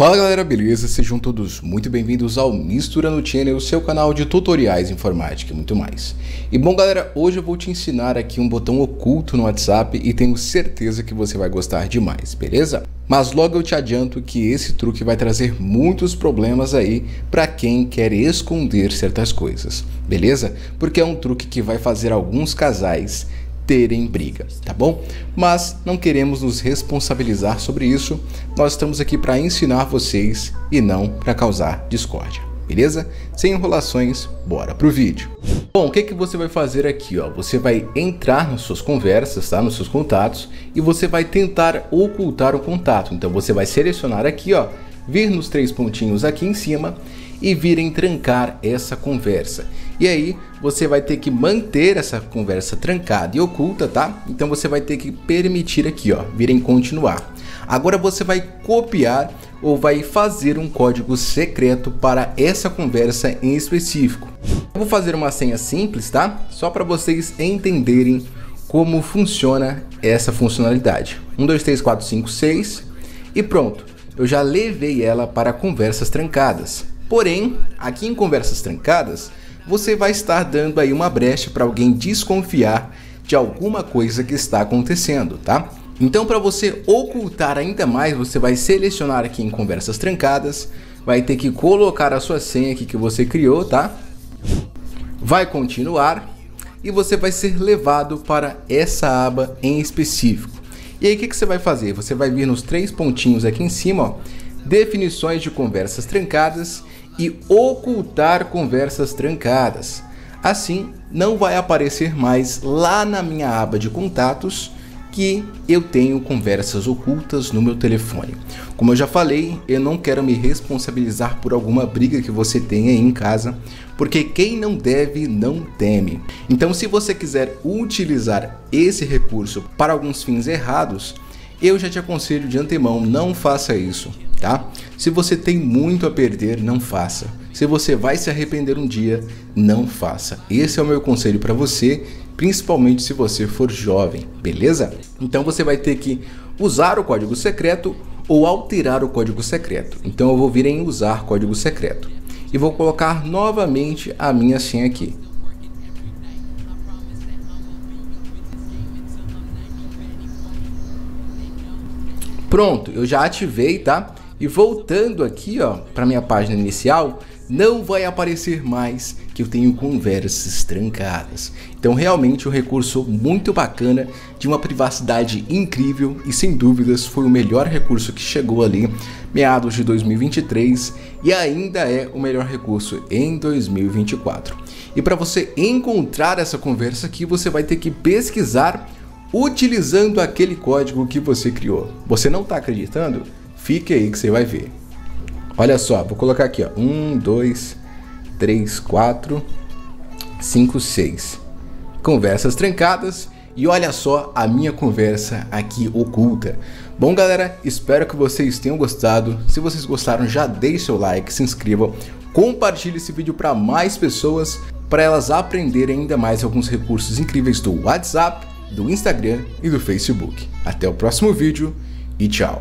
Fala galera, beleza? Sejam todos muito bem-vindos ao Mistura no Channel, seu canal de tutoriais informática e muito mais. E bom galera, hoje eu vou te ensinar aqui um botão oculto no WhatsApp e tenho certeza que você vai gostar demais, beleza? Mas logo eu te adianto que esse truque vai trazer muitos problemas aí para quem quer esconder certas coisas, beleza? Porque é um truque que vai fazer alguns casais terem briga, tá bom? Mas não queremos nos responsabilizar sobre isso, nós estamos aqui para ensinar vocês e não para causar discórdia, beleza? Sem enrolações, bora pro vídeo. Bom, o que, que você vai fazer aqui? Ó? Você vai entrar nas suas conversas, tá? nos seus contatos, e você vai tentar ocultar o contato. Então você vai selecionar aqui, ó, vir nos três pontinhos aqui em cima e virem trancar essa conversa. E aí você vai ter que manter essa conversa trancada e oculta, tá? Então você vai ter que permitir aqui, ó, virem continuar. Agora você vai copiar ou vai fazer um código secreto para essa conversa em específico. Eu vou fazer uma senha simples, tá? Só para vocês entenderem como funciona essa funcionalidade. 1, 2, 3, 4, 5, 6 e pronto. Eu já levei ela para conversas trancadas. Porém, aqui em conversas trancadas, você vai estar dando aí uma brecha para alguém desconfiar de alguma coisa que está acontecendo, tá? Então, para você ocultar ainda mais, você vai selecionar aqui em conversas trancadas, vai ter que colocar a sua senha aqui que você criou, tá? Vai continuar e você vai ser levado para essa aba em específico. E aí o que, que você vai fazer? Você vai vir nos três pontinhos aqui em cima, ó, definições de conversas trancadas e ocultar conversas trancadas. Assim, não vai aparecer mais lá na minha aba de contatos que eu tenho conversas ocultas no meu telefone. Como eu já falei, eu não quero me responsabilizar por alguma briga que você tenha aí em casa, porque quem não deve não teme. Então, se você quiser utilizar esse recurso para alguns fins errados, eu já te aconselho de antemão, não faça isso tá? Se você tem muito a perder, não faça. Se você vai se arrepender um dia, não faça. Esse é o meu conselho para você, principalmente se você for jovem, beleza? Então você vai ter que usar o código secreto ou alterar o código secreto. Então eu vou vir em usar código secreto e vou colocar novamente a minha senha aqui. Pronto, eu já ativei, tá? E voltando aqui, ó, para minha página inicial, não vai aparecer mais que eu tenho conversas trancadas. Então realmente um recurso muito bacana, de uma privacidade incrível e sem dúvidas foi o melhor recurso que chegou ali meados de 2023 e ainda é o melhor recurso em 2024. E para você encontrar essa conversa aqui, você vai ter que pesquisar utilizando aquele código que você criou. Você não está acreditando? Fique aí que você vai ver. Olha só, vou colocar aqui, ó. 1, 2, 3, 4, 5, 6. Conversas trancadas. E olha só a minha conversa aqui oculta. Bom, galera, espero que vocês tenham gostado. Se vocês gostaram, já deixe seu like, se inscrevam, compartilhe esse vídeo para mais pessoas, para elas aprenderem ainda mais alguns recursos incríveis do WhatsApp, do Instagram e do Facebook. Até o próximo vídeo e tchau.